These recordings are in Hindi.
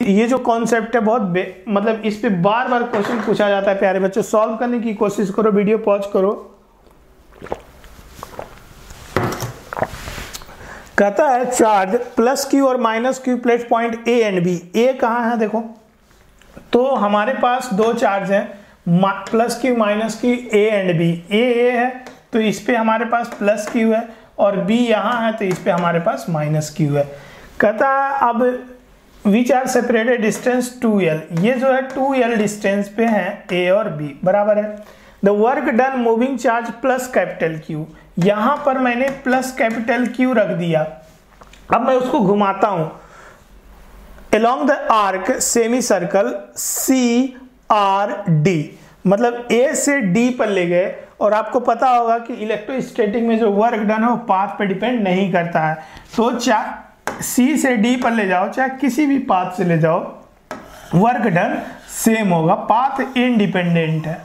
ये जो कॉन्सेप्ट है, बहुत मतलब इस पे बार बार क्वेश्चन पूछा जाता है प्यारे बच्चों। सॉल्व करने की कोशिश करो वीडियो पॉज करो। कहता है चार्ज प्लस क्यू और minus Q plate point A and B A कहाँ है, देखो। तो हमारे पास दो चार्ज हैं plus Q minus Q A and B A A है तो इस पे हमारे पास प्लस क्यू है, और बी यहाँ है तो इस पे हमारे पास माइनस क्यू है। कहता है, अब which are separated distance to L ये जो है टू एल डिस्टेंस पे है ए और बी बराबर है? The work done moving charge plus capital Q यहाँ पर मैंने प्लस कैपिटल क्यू रख दिया। अब मैं उसको घुमाता हूँ। Along the arc semi circle C R D मतलब ए से डी पर ले गए। और आपको पता होगा कि इलेक्ट्रोस्टैटिक में जो वर्क डन है, वो पाथ पे डिपेंड नहीं करता है। तो चाहे सी से डी पर ले जाओ, चाहे किसी भी पाथ से ले जाओ वर्क डन सेम होगा। पाथ इंडिपेंडेंट है।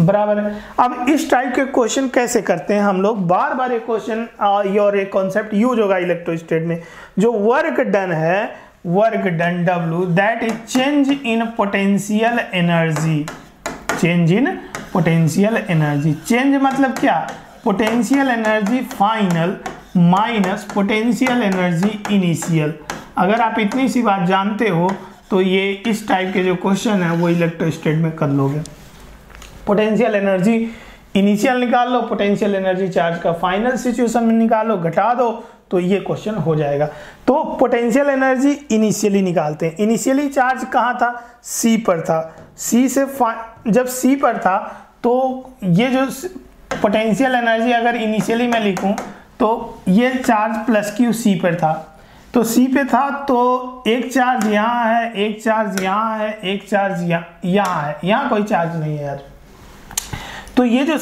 बराबर है। अब इस टाइप के क्वेश्चन कैसे करते हैं हम लोग? बार बार एक क्वेश्चन और एक कॉन्सेप्ट यूज़ होगा इलेक्ट्रोस्टेट में। जो वर्क डन है work done W that is change in potential energy change in potential energy change मतलब क्या? Potential energy final minus potential energy initial. अगर आप इतनी सी बात जानते हो तो ये इस टाइप के जो क्वेश्चन है, वो इलेक्ट्रोस्टेट में कर लोगे। पोटेंशियल एनर्जी इनिशियल निकाल लो पोटेंशियल एनर्जी चार्ज का फाइनल सिचुएशन में निकालो, घटा दो तो ये क्वेश्चन हो जाएगा। तो पोटेंशियल एनर्जी इनिशियली निकालते हैं। इनिशियली चार्ज कहाँ था? सी पर था। सी से जब सी पर था तो ये जो पोटेंशियल एनर्जी अगर इनिशियली मैं लिखूं तो ये चार्ज प्लस क्यू सी पर था। तो सी पे था तो एक चार्ज यहाँ है, एक चार्ज यहाँ है, एक चार्ज यहाँ यहाँ है। यहाँ कोई चार्ज नहीं है यार। तो ये जो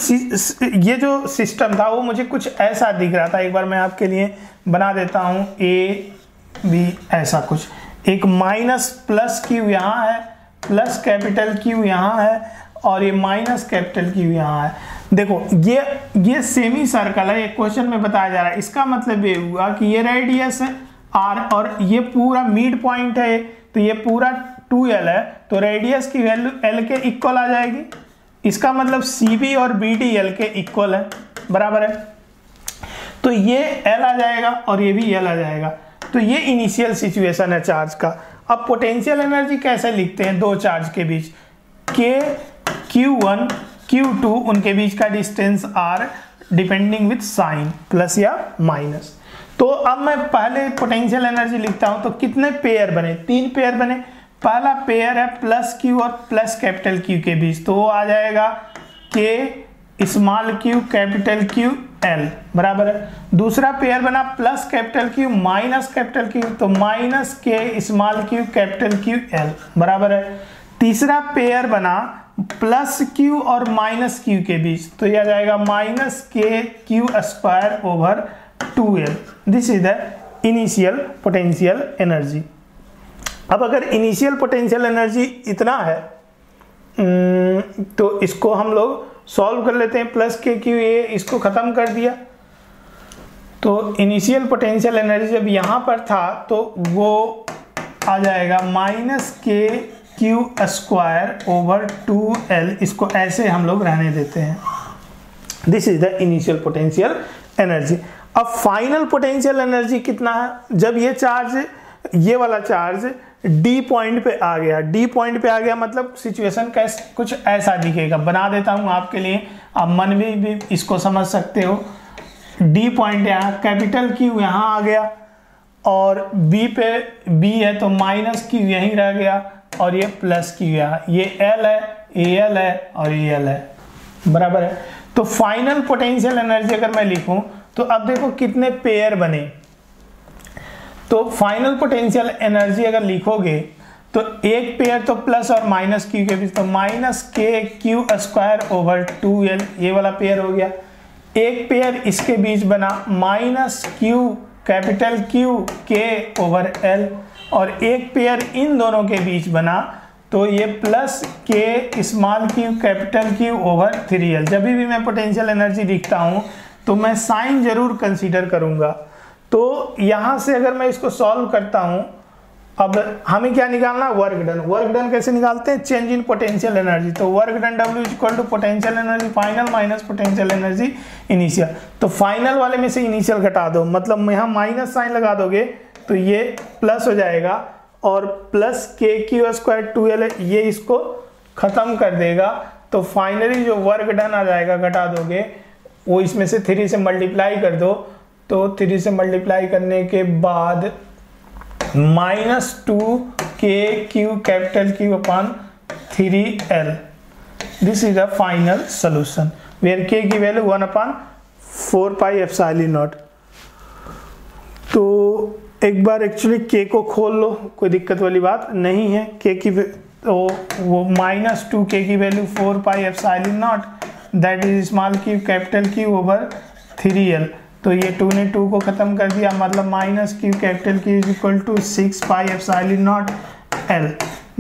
ये जो सिस्टम था, वो मुझे कुछ ऐसा दिख रहा था। एक बार मैं आपके लिए बना देता हूँ। ए बी ऐसा कुछ। एक माइनस प्लस क्यू यहाँ है प्लस कैपिटल क्यू यहाँ है, और ये माइनस कैपिटल क्यू यहाँ है। देखो, ये ये सेमी सर्कल है, ये क्वेश्चन में बताया जा रहा है। इसका मतलब ये हुआ कि ये रेडियस है आर और ये पूरा मिड पॉइंट है तो ये पूरा टू एल है तो रेडियस की वैल्यू एल के इक्वल आ जाएगी। इसका मतलब सी बी और बी डी एल के इक्वल है, बराबर है? तो ये एल आ जाएगा और ये भी एल आ जाएगा। तो ये इनिशियल सिचुएशन है चार्ज का। अब पोटेंशियल एनर्जी कैसे लिखते हैं दो चार्ज के बीच? के क्यू वन टू उनके बीच का distance R depending with sign plus या माइनस तो अब मैं पहले पोटेंशियल एनर्जी लिखता हूँ तो कितने पेयर बने? तीन पेयर बने। पहला पेयर है प्लस क्यू और प्लस कैपिटल क्यू के बीच। तो वो आ जाएगा K small Q capital Q L बराबर है। दूसरा पेयर बना plus capital Q minus capital Q तो minus K small Q capital Q L बराबर है। तीसरा पेयर बना प्लस क्यू और माइनस क्यू के बीच तो यह आ जाएगा minus K Q square over two L. This is the initial potential energy अब अगर इनिशियल पोटेंशियल एनर्जी इतना है तो इसको हम लोग सॉल्व कर लेते हैं। प्लस के क्यू ए, इसको ख़त्म कर दिया। तो इनिशियल पोटेंशियल एनर्जी जब यहाँ पर था तो वो आ जाएगा minus K Q square over two L इसको ऐसे हम लोग रहने देते हैं। This is the initial potential energy अब फाइनल पोटेंशियल एनर्जी कितना है? जब ये चार्ज ये वाला चार्ज डी पॉइंट पे आ गया। डी पॉइंट पे आ गया मतलब सिचुएशन कैसे, कुछ ऐसा दिखेगा। बना देता हूँ आपके लिए। आप मन में भी इसको समझ सकते हो। डी पॉइंट यहाँ कैपिटल क्यू यहाँ आ गया। और बी पे बी है तो माइनस क्यू यहीं रह गया। और ये प्लस क्यू यहाँ ये एल है ए एल है और ए एल है। बराबर है? तो फाइनल पोटेंशियल एनर्जी अगर मैं लिखूं तो अब देखो कितने पेयर बने। तो फाइनल पोटेंशियल एनर्जी अगर लिखोगे तो एक पेयर तो प्लस और माइनस क्यू के बीच तो minus K Q square over two L ये वाला पेयर हो गया। एक पेयर इसके बीच बना minus Q capital Q K over L और एक पेयर इन दोनों के बीच बना तो ये plus K small Q capital Q over three L जब भी मैं पोटेंशियल एनर्जी लिखता हूँ तो मैं साइन ज़रूर कंसीडर करूँगा। तो यहाँ से अगर मैं इसको सॉल्व करता हूँ, अब हमें क्या निकालना? वर्क डन वर्क डन कैसे निकालते हैं? चेंज इन पोटेंशियल एनर्जी तो work done W equal to potential energy final minus potential energy initial तो फाइनल वाले में से इनिशियल घटा दो। मतलब यहाँ माइनस साइन लगा दोगे तो ये प्लस हो जाएगा और प्लस के क्यू स्क्वायर टू एल ये इसको खत्म कर देगा। तो फाइनली जो वर्क डन आ जाएगा, घटा दोगे, वो इसमें से थ्री से मल्टीप्लाई कर दो। तो थ्री से मल्टीप्लाई करने के बाद minus two K Q capital Q upon three L this is a final solution where K की value one upon four pi F naught तो एक बार एक्चुअली के को खोल लो, कोई दिक्कत वाली बात नहीं है। के की तो वो माइनस टू के की value four pi epsilon naught that is small Q capital Q over three L तो ये टू ने टू को ख़त्म कर दिया मतलब minus Q capital Q is equal to six pi epsilon naught L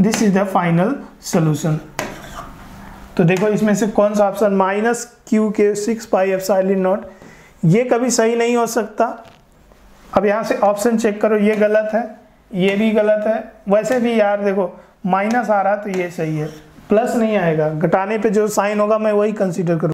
this is the final solution तो देखो इसमें से कौन सा option minus Q K six pi epsilon naught ये कभी सही नहीं हो सकता। अब यहाँ से ऑप्शन चेक करो, ये गलत है, ये भी गलत है। वैसे भी यार देखो माइनस आ रहा तो ये सही है प्लस नहीं आएगा। घटाने पे जो साइन होगा, मैं वही कंसीडर करूँ।